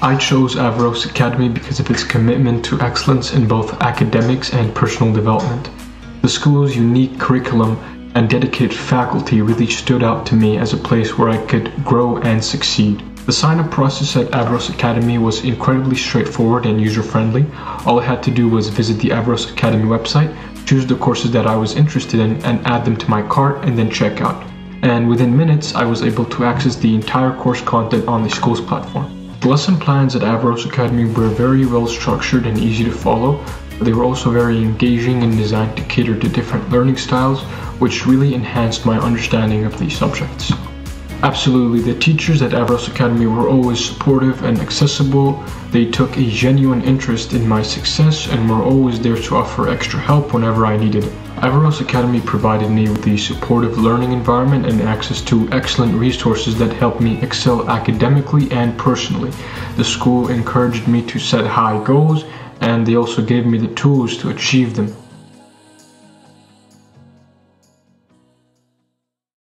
I chose Averroes Academy because of its commitment to excellence in both academics and personal development. The school's unique curriculum and dedicated faculty really stood out to me as a place where I could grow and succeed. The sign-up process at Averroes Academy was incredibly straightforward and user-friendly. All I had to do was visit the Averroes Academy website, choose the courses that I was interested in, and add them to my cart, and then check out. And within minutes, I was able to access the entire course content on the school's platform. The lesson plans at Averroes Academy were very well structured and easy to follow. They were also very engaging and designed to cater to different learning styles, which really enhanced my understanding of these subjects. Absolutely, the teachers at Averroes Academy were always supportive and accessible. They took a genuine interest in my success and were always there to offer extra help whenever I needed it. Averroes Academy provided me with a supportive learning environment and access to excellent resources that helped me excel academically and personally. The school encouraged me to set high goals and they also gave me the tools to achieve them.